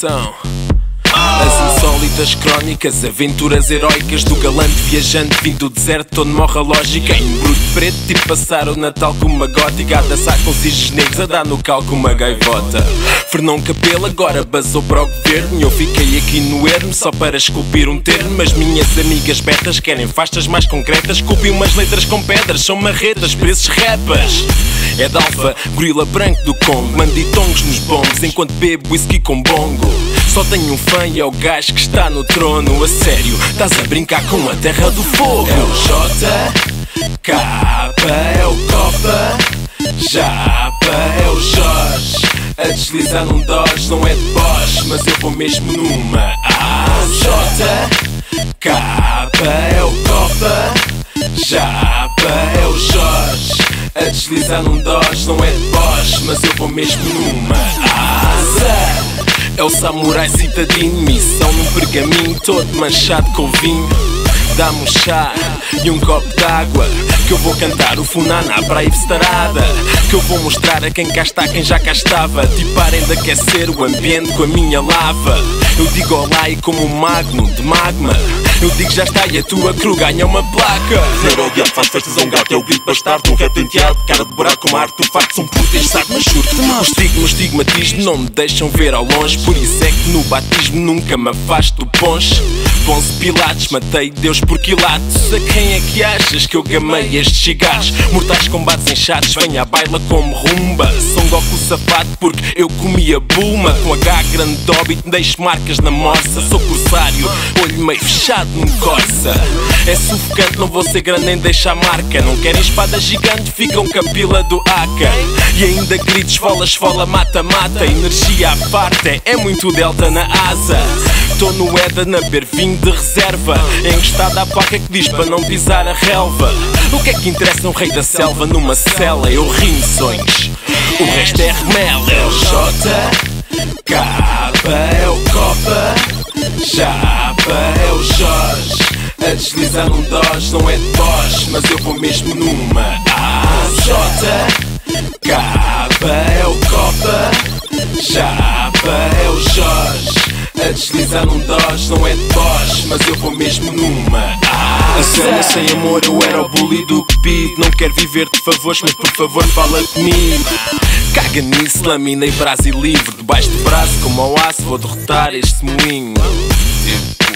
So. São as insólitas crónicas, aventuras heróicas do galante viajante vindo do deserto onde morre a lógica. Em bruto preto, tipo passar o Natal com uma gótica, a dançar com cisnes negros, a dar no cal com uma gaivota. Fernão Capelo agora basou para o governo e eu fiquei aqui no ermo só para esculpir um termo. Mas minhas amigas betas querem fastas mais concretas, esculpem umas letras com pedras, são marretas, preços rapas. É de alfa, gorila branco do Congo, manditongos nos bombos enquanto bebo whisky com bongo. Tenho um fã e é o gajo que está no trono. A sério, estás a brincar com a terra do fogo. É o J, K, é o Copa, Japa, é o Jorge. A deslizar num Dodge não é de Bosch, mas eu vou mesmo numa A. J, K, é o Copa, Japa, é o Jorge. A deslizar num Dodge não é de Bosch, mas eu vou mesmo numa asa. É o samurai citadino, missão num pergaminho todo manchado com vinho. Dá-me um chá e um copo d'água Que eu vou cantar o funaná para a Ivestarada Que eu vou mostrar a quem cá está, quem já cá estava. Tipo parem de aquecer o ambiente com a minha lava. Eu digo olá e como um magno de magma eu digo já está e a tua cru ganha uma placa. Zero faz festas a um gato, é o grito bastardo Um reto enteado, cara de buraco com artefactos Um puto este saco. Mas juro O estigma, o estigmatismo não me deixam ver ao longe. Por isso é que no batismo nunca me afasto do ponche Ponce Pilatos, matei Deus por quilates. A quem é que achas que eu gamei estes cigarros? Mortais combates em chatos, venha à baila como rumba. São Goku safado porque eu comi a bulma Com H grande óbito, deixo marcas na morsa. Sou corsário, olho meio fechado no Corsa. É sufocante, não vou ser grande nem deixar marca. Não querem espada gigante, ficam com a pila do Aka. E ainda gritos, fola, esfola, mata, mata. Energia à parte, é muito delta na asa Tô no Eda na beber vinho de reserva. Encostado à placa que diz para não pisar a relva. O que é que interessa um rei da selva numa cela? Eu rimo sonhos, o resto é remela É o J, K, é o Copa Japa, é o Jorge. A deslizar num Dodge não é de Bosch Mas eu vou mesmo numa A, J, K, é o Copa deslizar num Dodge não é de mas eu vou mesmo numa. A cena sem amor, eu era o bully do Cupido Não quero viver de favores, mas por favor fala comigo Caga nisso, laminei Brasil livre Debaixo do braço, como ao aço, vou derrotar este moinho. ah?